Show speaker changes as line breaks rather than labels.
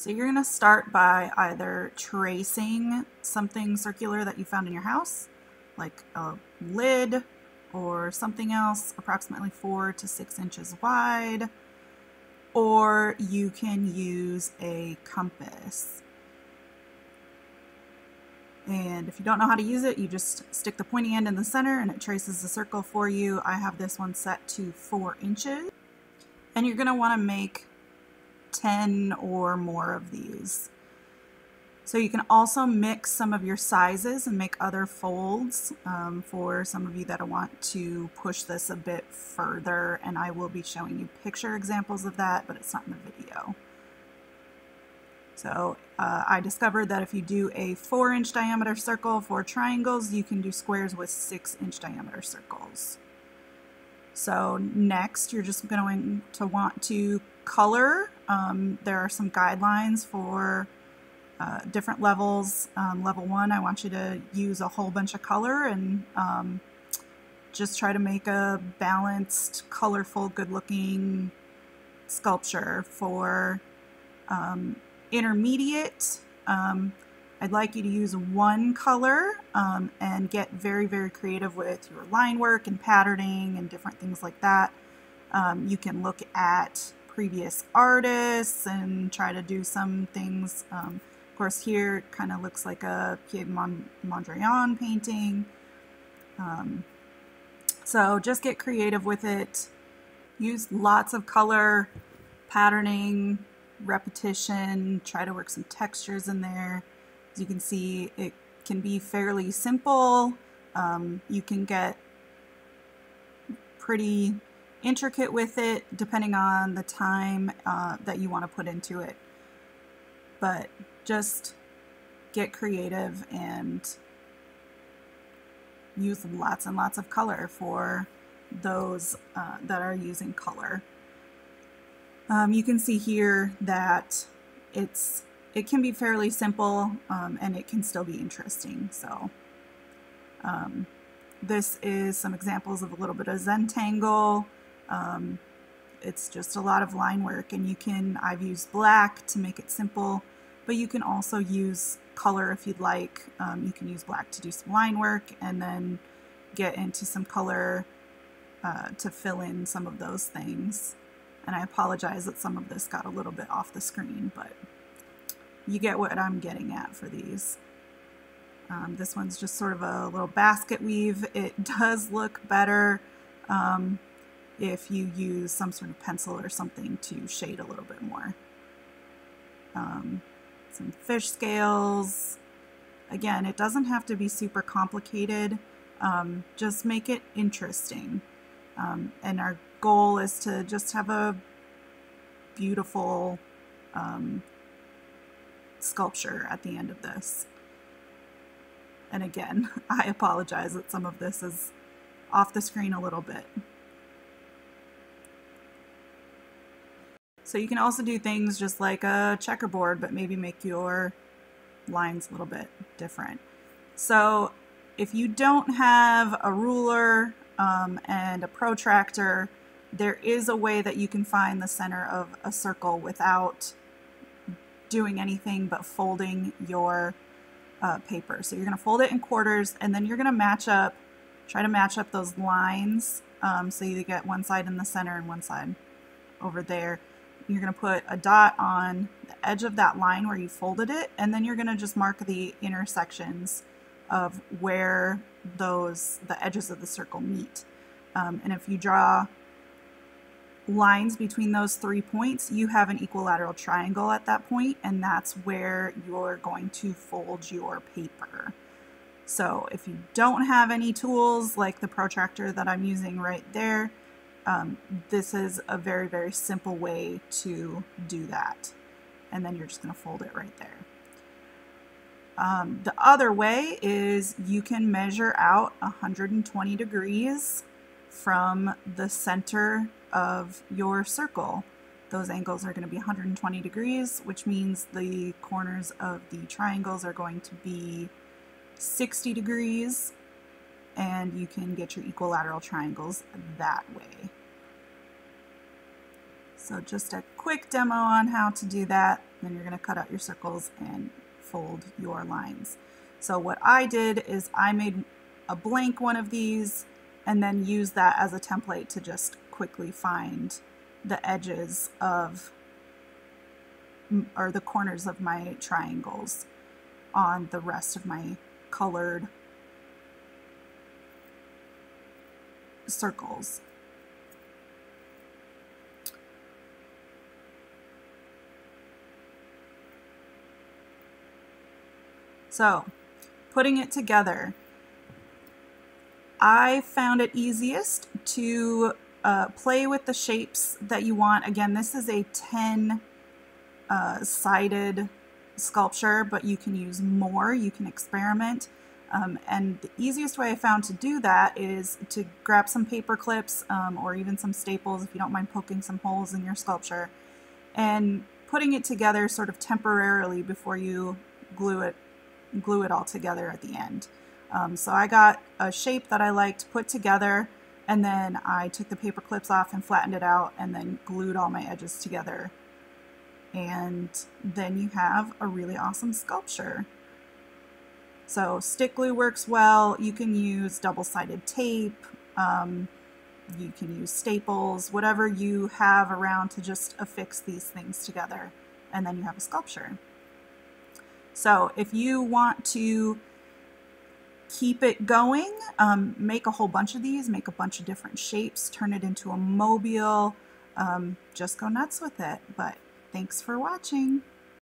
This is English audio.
So you're going to start by either tracing something circular that you found in your house, like a lid or something else approximately four to six inches wide, or you can use a compass. And if you don't know how to use it, you just stick the pointy end in the center and it traces the circle for you. I have this one set to four inches. And you're going to want to make 10 or more of these. So you can also mix some of your sizes and make other folds um, for some of you that want to push this a bit further and I will be showing you picture examples of that but it's not in the video. So uh, I discovered that if you do a 4 inch diameter circle for triangles you can do squares with 6 inch diameter circles. So next you're just going to want to color. Um, there are some guidelines for uh, different levels. Um, level one, I want you to use a whole bunch of color and um, just try to make a balanced, colorful, good looking sculpture. For um, intermediate, um, I'd like you to use one color um, and get very, very creative with your line work and patterning and different things like that. Um, you can look at previous artists and try to do some things. Um, of course, here kind of looks like a Piet Mondrian painting. Um, so just get creative with it. Use lots of color, patterning, repetition. Try to work some textures in there. As you can see, it can be fairly simple. Um, you can get pretty intricate with it depending on the time uh, that you want to put into it. But just get creative and use lots and lots of color for those uh, that are using color. Um, you can see here that it's it can be fairly simple um, and it can still be interesting. So um, this is some examples of a little bit of Zentangle. Um, it's just a lot of line work and you can, I've used black to make it simple, but you can also use color if you'd like. Um, you can use black to do some line work and then get into some color uh, to fill in some of those things. And I apologize that some of this got a little bit off the screen, but you get what I'm getting at for these. Um, this one's just sort of a little basket weave. It does look better um, if you use some sort of pencil or something to shade a little bit more. Um, some fish scales. Again, it doesn't have to be super complicated. Um, just make it interesting. Um, and our goal is to just have a beautiful um, sculpture at the end of this. And again, I apologize that some of this is off the screen a little bit. So you can also do things just like a checkerboard, but maybe make your lines a little bit different. So if you don't have a ruler um, and a protractor, there is a way that you can find the center of a circle without doing anything but folding your uh, paper. So you're going to fold it in quarters and then you're going to match up, try to match up those lines um, so you get one side in the center and one side over there. You're going to put a dot on the edge of that line where you folded it and then you're going to just mark the intersections of where those the edges of the circle meet. Um, and if you draw lines between those three points, you have an equilateral triangle at that point, and that's where you're going to fold your paper. So if you don't have any tools like the protractor that I'm using right there, um, this is a very, very simple way to do that. And then you're just going to fold it right there. Um, the other way is you can measure out 120 degrees from the center of your circle. Those angles are going to be 120 degrees, which means the corners of the triangles are going to be 60 degrees, and you can get your equilateral triangles that way. So just a quick demo on how to do that. Then you're going to cut out your circles and fold your lines. So what I did is I made a blank one of these and then use that as a template to just quickly find the edges of or the corners of my triangles on the rest of my colored circles. So, putting it together, I found it easiest to uh, play with the shapes that you want. Again, this is a 10 uh, sided sculpture, but you can use more, you can experiment. Um, and the easiest way I found to do that is to grab some paper clips um, or even some staples if you don't mind poking some holes in your sculpture and putting it together sort of temporarily before you glue it glue it all together at the end. Um, so I got a shape that I liked put together and then I took the paper clips off and flattened it out and then glued all my edges together. And then you have a really awesome sculpture. So stick glue works well. You can use double-sided tape. Um, you can use staples, whatever you have around to just affix these things together. And then you have a sculpture. So if you want to keep it going, um, make a whole bunch of these, make a bunch of different shapes, turn it into a mobile, um, just go nuts with it. But thanks for watching.